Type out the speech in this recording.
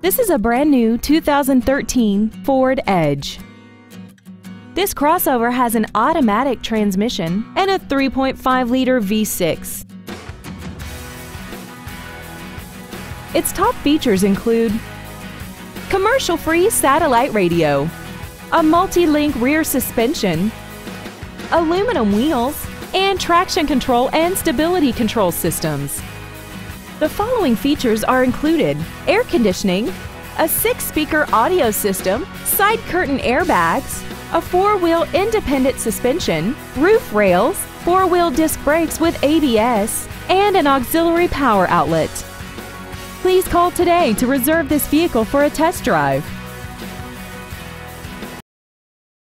This is a brand new 2013 Ford Edge. This crossover has an automatic transmission and a 3.5-liter V6. Its top features include commercial-free satellite radio, a multi-link rear suspension, aluminum wheels, and traction control and stability control systems. The following features are included air conditioning, a six speaker audio system, side curtain airbags, a four wheel independent suspension, roof rails, four wheel disc brakes with ABS, and an auxiliary power outlet. Please call today to reserve this vehicle for a test drive.